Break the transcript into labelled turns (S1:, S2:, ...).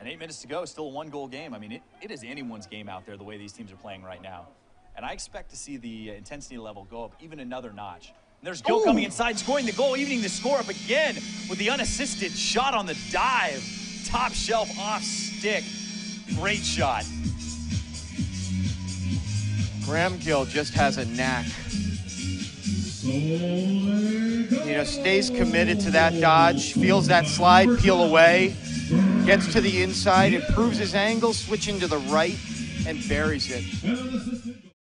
S1: And eight minutes to go, still a one goal game. I mean, it, it is anyone's game out there the way these teams are playing right now. And I expect to see the uh, intensity level go up even another notch. And there's Gill coming inside, scoring the goal, evening the score up again with the unassisted shot on the dive. Top shelf off stick. Great shot.
S2: Graham Gill just has a knack. You know, stays committed to that dodge, feels that slide peel away, gets to the inside, improves his angle, switching to the right, and buries it.